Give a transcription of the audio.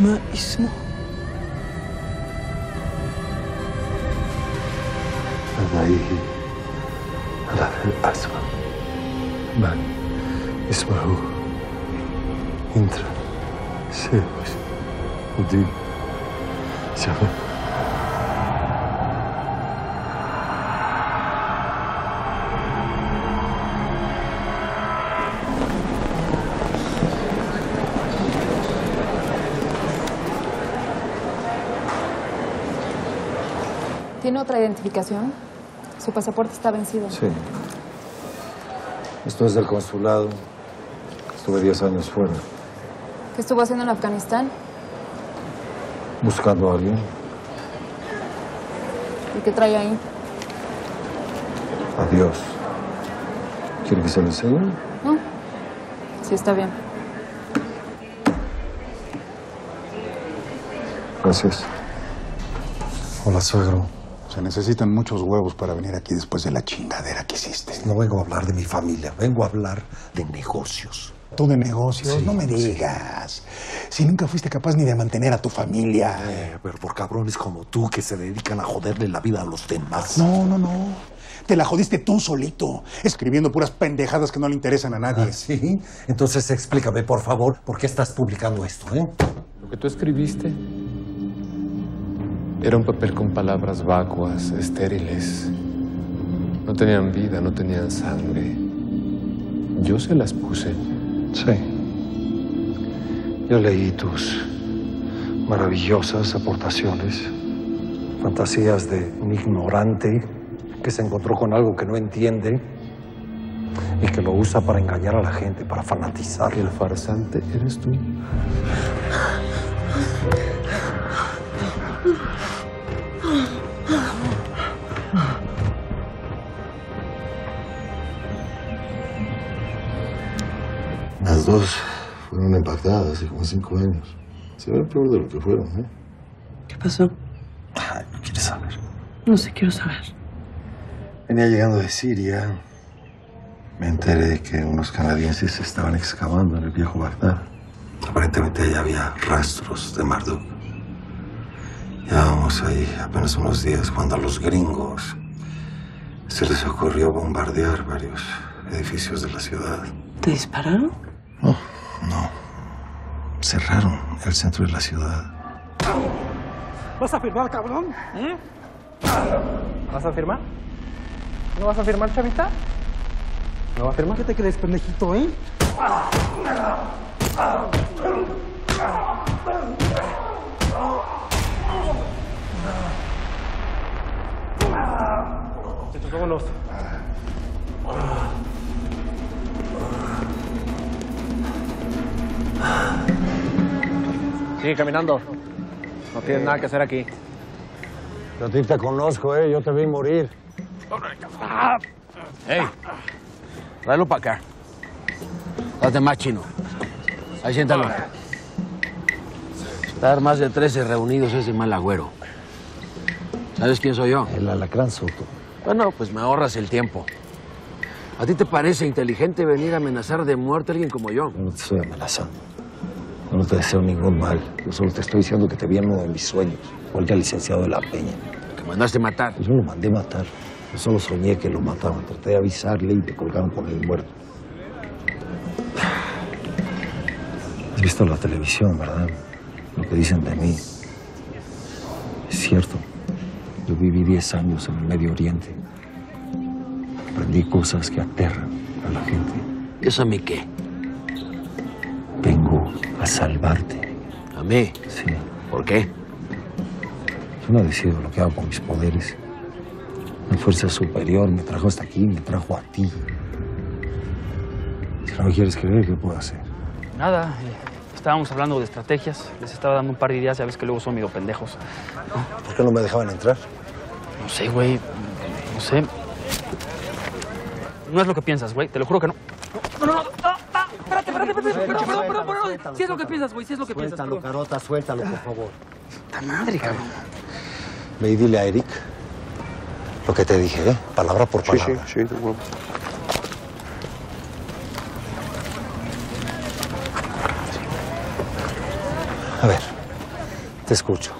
ما اسمه معي رجل أسود من. اسمه إندرا و الدين شباب ¿Tiene otra identificación? Su pasaporte está vencido. Sí. Esto es del consulado. Estuve 10 años fuera, ¿Qué estuvo haciendo en Afganistán? buscando a alguien. ¿Y qué trae ahí? Adiós. ¿Quiere que se lo enseñe? ¿No? Sí, está bien. Gracias. Hola, suegro. Se necesitan muchos huevos para venir aquí después de la chingadera que hiciste. No vengo a hablar de mi familia, vengo a hablar de negocios. ¿Tú de negocios? no me digas. Si nunca fuiste capaz ni de mantener a tu familia. Eh, pero por cabrones como tú que se dedican a joderle la vida a los demás. No, no, no. Te la jodiste tú solito, escribiendo puras pendejadas que no le interesan a nadie. Ah, ¿Sí? Entonces explícame, por favor, por qué estás publicando esto, ¿eh? Lo que tú escribiste era un papel con palabras vacuas, estériles. No tenían vida, no tenían sangre. Yo se las puse. Sí. Yo leí tus maravillosas aportaciones, fantasías de un ignorante que se encontró con algo que no entiende y que lo usa para engañar a la gente, para fanatizar. El farsante eres tú. Las dos fueron impactadas hace como cinco años. Se ve peor de lo que fueron, ¿eh? ¿Qué pasó? Ay, ¿no quieres saber? No sé, quiero saber. Venía llegando de Siria. Me enteré de que unos canadienses estaban excavando en el viejo Bagdad. Aparentemente allá había rastros de Marduk. Llevábamos ahí apenas unos días cuando a los gringos se les ocurrió bombardear varios edificios de la ciudad. ¿Te dispararon? No, no. Cerraron el centro de la ciudad. ¿Vas a firmar, cabrón? ¿Eh? ¿Vas a firmar? ¿No vas a firmar, chavita? ¿No vas a firmar? ¿Qué te crees, pendejito, eh? Muchachos, vámonos. Sigue caminando. No tienes nada que hacer aquí. Yo a ti te conozco, ¿eh? Yo te vi morir. ¡Ey! Tráelo para acá. Date más chino. Ahí siéntalo. Estar más de 13 reunidos es de mal agüero. ¿Sabes quién soy yo? El alacrán Soto. Bueno, pues me ahorras el tiempo. ¿A ti te parece inteligente venir a amenazar de muerte a alguien como yo? No te estoy amenazando. No te deseo ningún mal. Yo solo te estoy diciendo que te vi en uno de mis sueños. Igual al licenciado de la Peña. Que mandaste matar. Yo lo mandé matar. Yo solo soñé que lo mataban. Traté de avisarle y te colgaron con el muerto. Has visto la televisión, ¿verdad? Lo que dicen de mí. Es cierto. Yo viví 10 años en el Medio Oriente. Aprendí cosas que aterran a la gente. ¿Y eso a mí qué? Vengo a salvarte. ¿A mí? Sí. ¿Por qué? Yo no decido lo que hago con mis poderes. Una fuerza superior me trajo hasta aquí, me trajo a ti. Si no me quieres creer, ¿qué puedo hacer? Nada, eh, estábamos hablando de estrategias. Les estaba dando un par de ideas, ya ves que luego son medio pendejos. ¿Por qué no me dejaban entrar? No sé, güey. No sé. No es lo que piensas, güey. Te lo juro que no. No, no, no. no, no, espérate, espérate, espérate. Perdón, perdón, perdón, perdón. Si es lo que piensas, güey. Si es lo que piensas. Suéltalo, carota, suéltalo, por favor. Puta madre, cabrón. Ve y dile a Eric lo que te dije, ¿eh? Palabra por Sí, palabra. sí, sí, de A ver, te escucho.